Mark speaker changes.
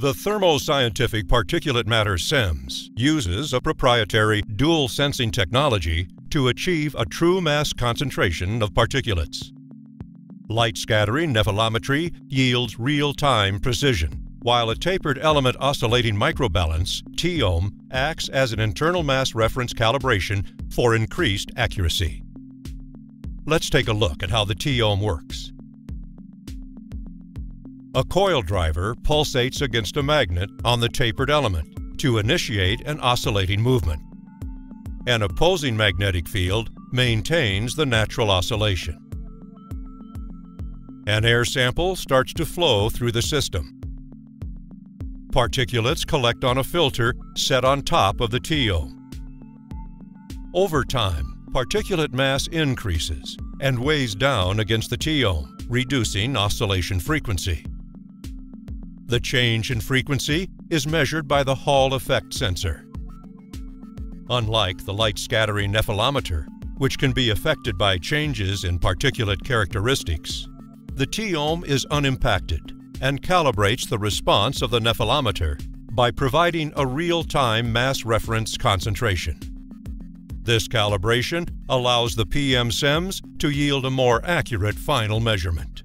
Speaker 1: The Thermo Scientific Particulate Matter CEMS uses a proprietary dual sensing technology to achieve a true mass concentration of particulates. Light scattering nephelometry yields real-time precision, while a tapered element oscillating microbalance, TEOM, acts as an internal mass reference calibration for increased accuracy. Let's take a look at how the TEOM works. A coil driver pulsates against a magnet on the tapered element to initiate an oscillating movement. An opposing magnetic field maintains the natural oscillation. An air sample starts to flow through the system. Particulates collect on a filter set on top of the TEOM. Over time, particulate mass increases and weighs down against the TEOM, reducing oscillation frequency. The change in frequency is measured by the Hall effect sensor. Unlike the light scattering nephelometer, which can be affected by changes in particulate characteristics, the TEOM is unimpacted and calibrates the response of the nephelometer by providing a real-time mass reference concentration. This calibration allows the PM CEMS to yield a more accurate final measurement.